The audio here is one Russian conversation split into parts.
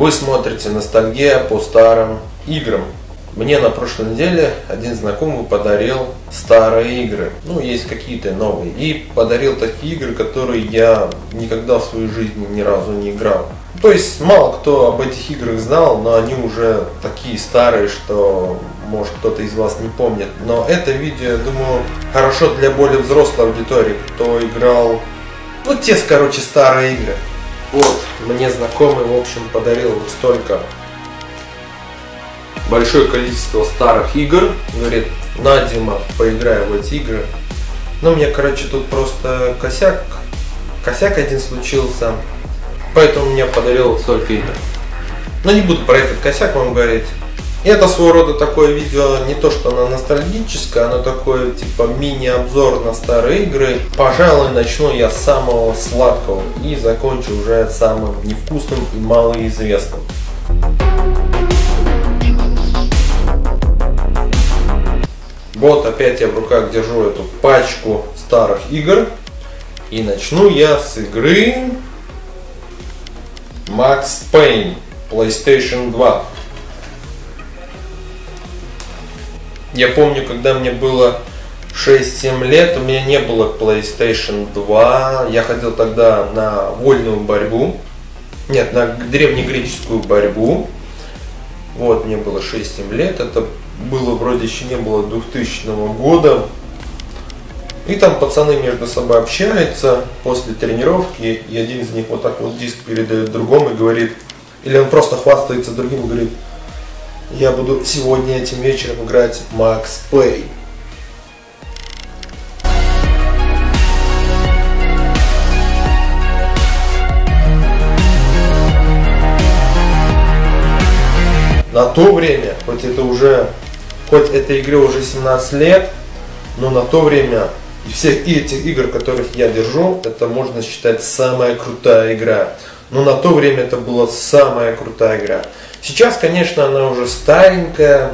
Вы смотрите «Ностальгия по старым играм». Мне на прошлой неделе один знакомый подарил старые игры. Ну, есть какие-то новые. И подарил такие игры, которые я никогда в своей жизни ни разу не играл. То есть мало кто об этих играх знал, но они уже такие старые, что может кто-то из вас не помнит. Но это видео, я думаю, хорошо для более взрослой аудитории, кто играл, ну, те, короче, старые игры. Вот, мне знакомый, в общем, подарил вот столько большое количество старых игр. Говорит, на, Дима, поиграй в эти игры. Ну, мне, короче, тут просто косяк, косяк один случился. Поэтому мне подарил столько игр. Но не буду про этот косяк вам говорить. Это своего рода такое видео, не то что оно ностальгическое, оно такое типа мини-обзор на старые игры. Пожалуй, начну я с самого сладкого и закончу уже самым невкусным и малоизвестным. Вот опять я в руках держу эту пачку старых игр. И начну я с игры Max Payne PlayStation 2. Я помню, когда мне было 6-7 лет, у меня не было PlayStation 2. Я ходил тогда на вольную борьбу. Нет, на древнегреческую борьбу. Вот, мне было 6-7 лет. Это было вроде еще не было 2000 года. И там пацаны между собой общаются после тренировки, и один из них вот так вот диск передает другому и говорит, или он просто хвастается другим и говорит, я буду сегодня этим вечером играть Макс Пэй. На то время, хоть это уже, хоть этой игре уже 17 лет, но на то время и всех этих игр, которых я держу, это можно считать самая крутая игра. Но на то время это была самая крутая игра. Сейчас, конечно, она уже старенькая,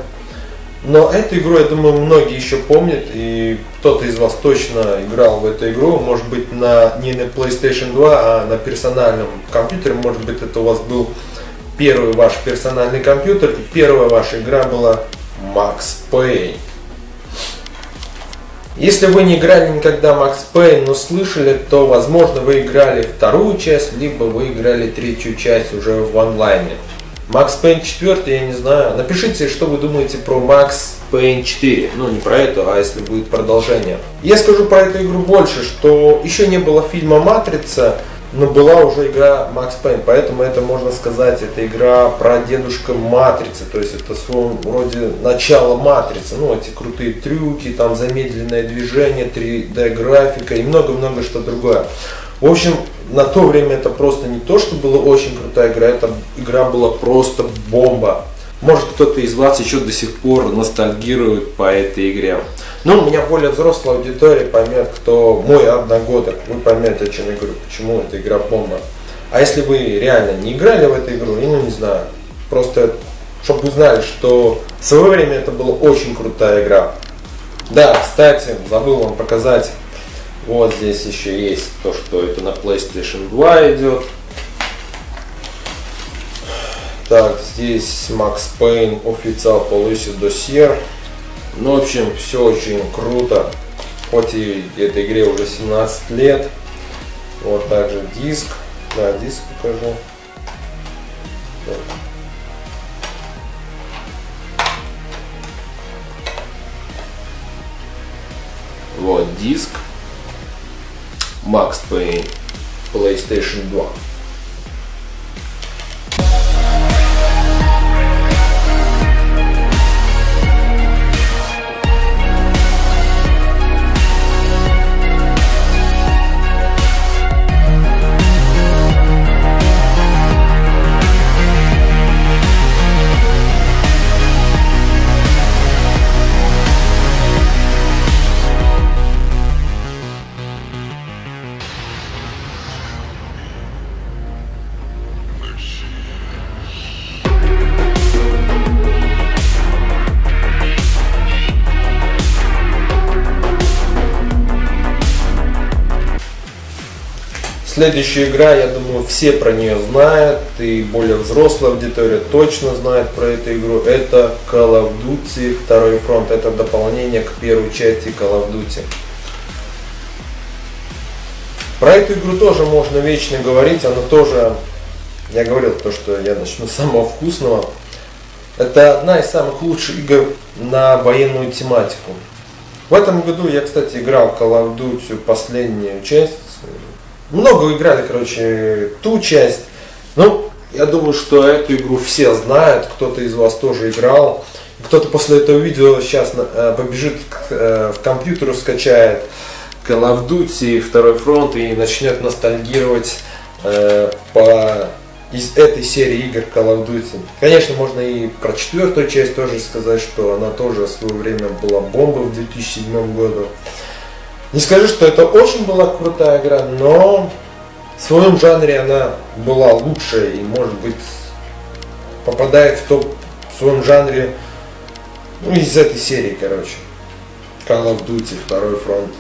но эту игру, я думаю, многие еще помнят, и кто-то из вас точно играл в эту игру, может быть, на, не на PlayStation 2, а на персональном компьютере, может быть, это у вас был первый ваш персональный компьютер, и первая ваша игра была Max Payne. Если вы не играли никогда Max Payne, но слышали, то возможно вы играли вторую часть, либо вы играли третью часть уже в онлайне. Max Payne 4, я не знаю. Напишите, что вы думаете про Max Payne 4. Ну, не про эту, а если будет продолжение. Я скажу про эту игру больше, что еще не было фильма «Матрица», но была уже игра Max Payne, поэтому это можно сказать, это игра про дедушка Матрицы, то есть это в своем роде начало Матрицы, ну эти крутые трюки, там замедленное движение, 3D графика и много-много что другое. В общем, на то время это просто не то, что была очень крутая игра, эта игра была просто бомба. Может кто-то из вас еще до сих пор ностальгирует по этой игре. Но у меня более взрослая аудитория поймет, кто мой одногодок. Вы поймете, о чем я говорю, почему эта игра бомба. А если вы реально не играли в эту игру, ну не знаю, просто чтобы вы знали, что в свое время это была очень крутая игра. Да, кстати, забыл вам показать, вот здесь еще есть то, что это на PlayStation 2 идет. Так, здесь Max Payne официал Police Dossier. Ну, в общем, все очень круто. Хоть и этой игре уже 17 лет. Вот также диск. Да, диск покажу. Вот диск. Max Payne PlayStation 2. Следующая игра, я думаю, все про нее знают, и более взрослая аудитория точно знает про эту игру. Это Call of Duty Второй фронт. Это дополнение к первой части Call of Duty. Про эту игру тоже можно вечно говорить, она тоже, я говорил то, что я начну с самого вкусного. Это одна из самых лучших игр на военную тематику. В этом году я, кстати, играл Call of Duty последнюю часть. Много играли, короче, ту часть. Ну, я думаю, что эту игру все знают, кто-то из вас тоже играл. Кто-то после этого видео сейчас э, побежит э, в компьютер, скачает Call of Duty, Второй фронт и начнет ностальгировать э, по из этой серии игр Call of Duty. Конечно, можно и про четвертую часть тоже сказать, что она тоже в свое время была бомбой в 2007 году. Не скажу, что это очень была крутая игра, но в своем жанре она была лучшая и, может быть, попадает в топ в своем жанре ну, из этой серии, короче. Call of Duty, Второй фронт.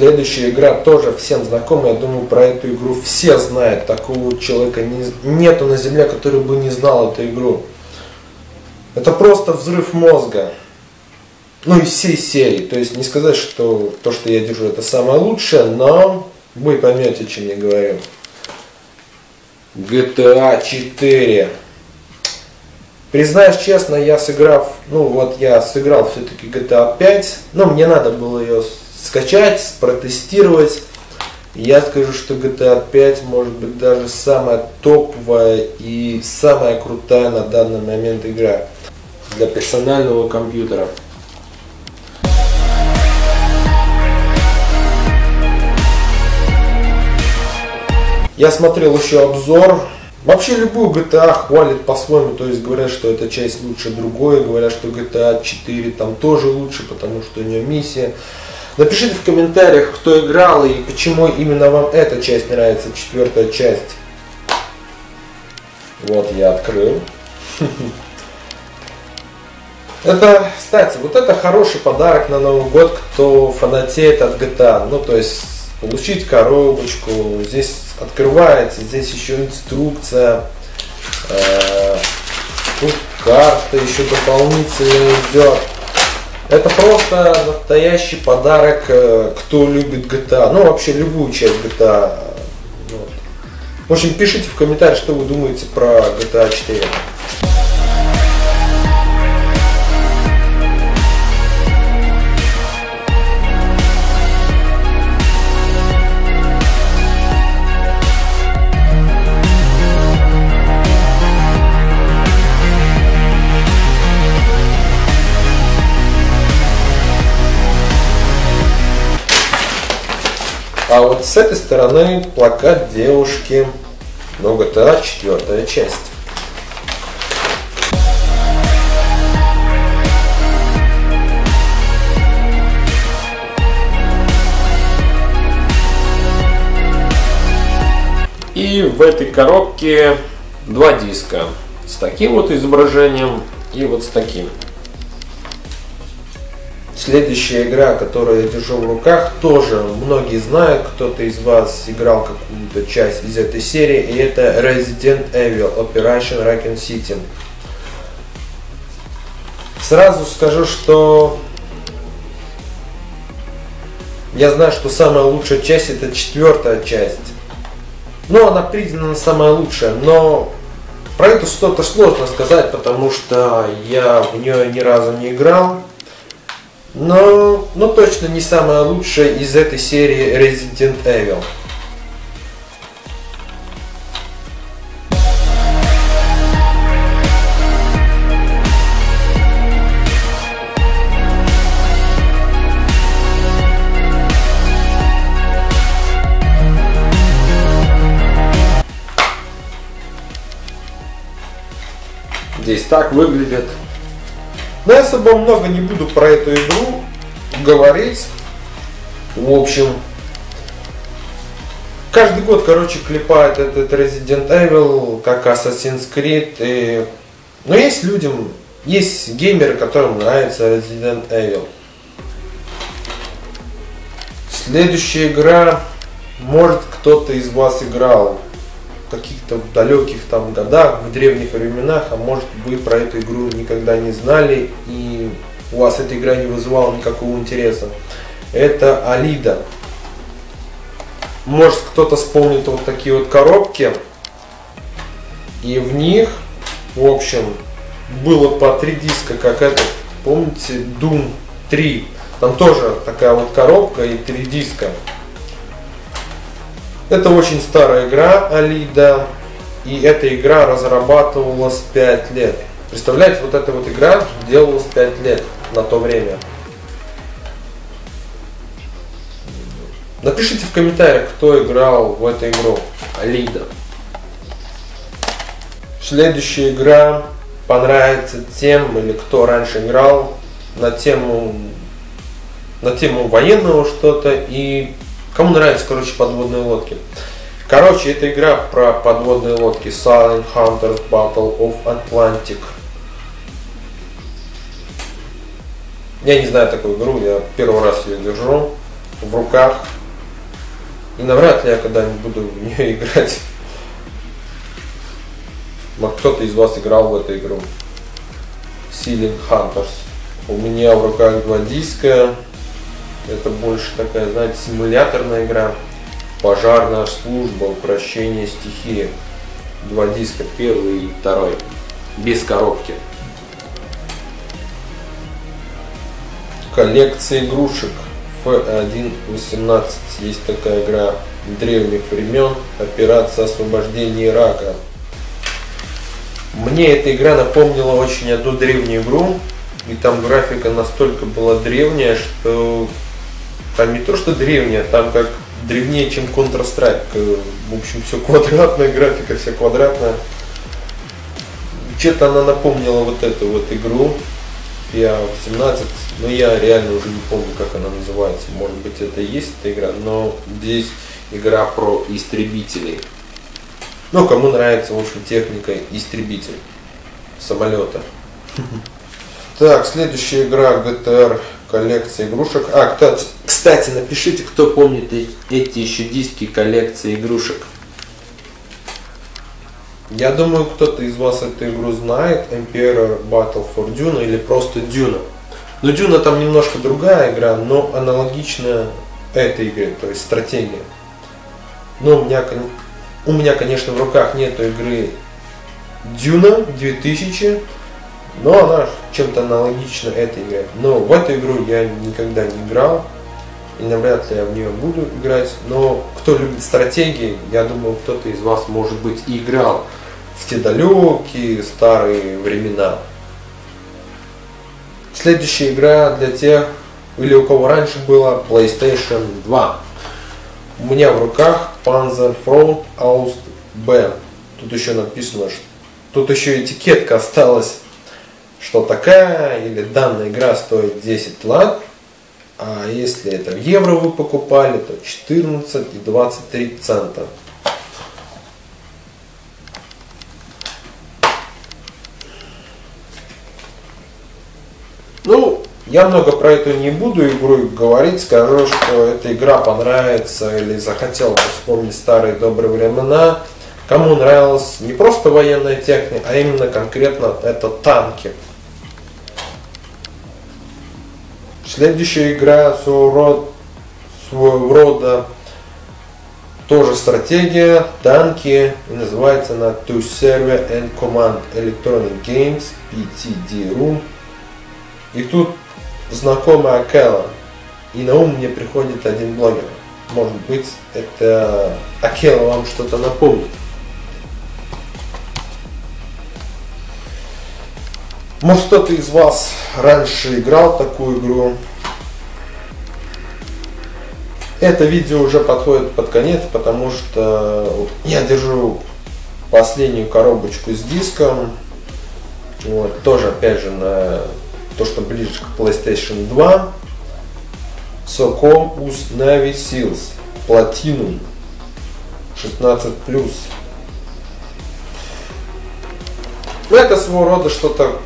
Следующая игра тоже всем знакомая. Я думаю, про эту игру все знают. Такого человека не, нету на земле, который бы не знал эту игру. Это просто взрыв мозга. Ну и всей серии. То есть не сказать, что то, что я держу, это самое лучшее, но вы поймете, о чем я говорю. GTA 4. Признаюсь честно, я сыграв, ну вот я сыграл все-таки GTA 5, но мне надо было ее скачать, протестировать. Я скажу, что GTA 5 может быть даже самая топовая и самая крутая на данный момент игра для персонального компьютера. Я смотрел еще обзор. Вообще любую GTA хвалит по-своему, то есть говорят, что эта часть лучше другой, говорят, что GTA 4 там тоже лучше, потому что у нее миссия. Напишите в комментариях, кто играл и почему именно вам эта часть нравится, четвертая часть. Вот я открыл. Это, кстати, вот это хороший подарок на Новый год, кто фанатеет от GTA. Ну, то есть, получить коробочку, здесь открывается, здесь еще инструкция, э, тут карта еще дополнительно идет. Это просто настоящий подарок, э, кто любит GTA. Ну, вообще любую часть GTA. Вот. В общем, пишите в комментариях, что вы думаете про GTA 4. А вот с этой стороны плакат девушки. GTA четвертая часть. И в этой коробке два диска. С таким вот изображением и вот с таким. Следующая игра, которую я держу в руках, тоже многие знают, кто-то из вас играл какую-то часть из этой серии, и это Resident Evil Operation Raccoon City. Сразу скажу, что я знаю, что самая лучшая часть это четвертая часть. Ну, она признана самая лучшая, но про это что-то сложно сказать, потому что я в нее ни разу не играл. Но, но точно не самая лучшая из этой серии Resident Evil. Здесь так выглядят но я особо много не буду про эту игру говорить. В общем, каждый год, короче, клепает этот Resident Evil, как Assassin's Creed. И... Но есть людям, есть геймеры, которым нравится Resident Evil. Следующая игра, может кто-то из вас играл каких-то далеких там годах, в древних временах, а может вы про эту игру никогда не знали и у вас эта игра не вызывала никакого интереса. Это Алида. Может кто-то вспомнит вот такие вот коробки. И в них, в общем, было по три диска, как это, помните, Doom 3. Там тоже такая вот коробка и три диска. Это очень старая игра Алида. И эта игра разрабатывалась 5 лет. Представляете, вот эта вот игра делалась 5 лет на то время. Напишите в комментариях, кто играл в эту игру. Алида. Следующая игра понравится тем, или кто раньше играл на тему на тему военного что-то и кому нравятся, короче, подводные лодки. Короче, это игра про подводные лодки Silent Hunters Battle of Atlantic. Я не знаю такую игру, я первый раз ее держу в руках. И навряд ли я когда-нибудь буду в нее играть. Может кто-то из вас играл в эту игру. Sealing Hunters. У меня в руках два диска. Это больше такая, знаете, симуляторная игра. Пожарная служба, упрощение стихии. Два диска, первый и второй. Без коробки. коллекция игрушек F1.18. Есть такая игра древних времен, операция освобождения Ирака. Мне эта игра напомнила очень одну древнюю игру, и там графика настолько была древняя, что там не то что древняя, там как древнее, чем Counter-Strike. В общем, все квадратная графика, вся квадратная. Что-то она напомнила вот эту вот игру. Я 17 но я реально уже не помню, как она называется. Может быть, это и есть эта игра, но здесь игра про истребителей. Ну, кому нравится, в общем, техника истребитель самолета. Так, следующая игра GTR коллекция игрушек. А, кстати, напишите, кто помнит эти еще диски коллекции игрушек. Я думаю, кто-то из вас эту игру знает. Emperor Battle for Dune или просто Dune. Но Дюна там немножко другая игра, но аналогичная этой игре, то есть стратегия. Но у меня, у меня конечно, в руках нету игры Дюна 2000, но она чем-то аналогична этой игре. Но в эту игру я никогда не играл, и навряд ли я в нее буду играть. Но кто любит стратегии, я думаю, кто-то из вас, может быть, и играл в те далекие старые времена. Следующая игра для тех, или у кого раньше было PlayStation 2. У меня в руках Panzer Front Aust B. Тут еще написано, что тут еще этикетка осталась, что такая или данная игра стоит 10 лат. А если это в евро вы покупали, то 14 и 23 цента. Ну, я много про эту не буду игру говорить, скажу, что эта игра понравится или захотел вспомнить старые добрые времена. Кому нравилась не просто военная техника, а именно конкретно это танки. Следующая игра своего рода тоже стратегия, танки, называется она To Serve and Command Electronic Games, PTD Room. И тут знакомая Акела. И на ум мне приходит один блогер. Может быть, это Акела вам что-то напомнит. Может кто-то из вас раньше играл такую игру. Это видео уже подходит под конец, потому что я держу последнюю коробочку с диском. Вот, тоже опять же на то, что ближе к PlayStation 2. Socom US Navy Seals Platinum 16 плюс. Ну, это своего рода что-то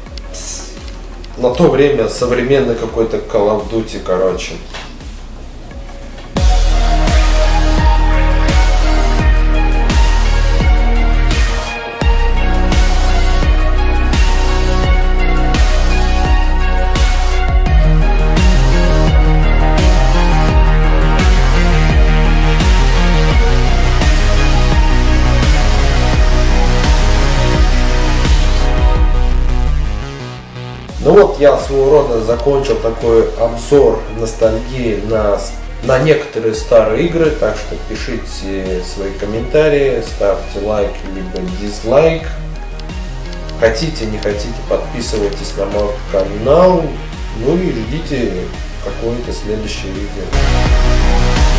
на то время современный какой-то Call of Duty, короче. Вот я своего рода закончил такой обзор ностальгии на, на некоторые старые игры, так что пишите свои комментарии, ставьте лайк либо дизлайк. Хотите, не хотите, подписывайтесь на мой канал, ну и ждите какое-то следующее видео.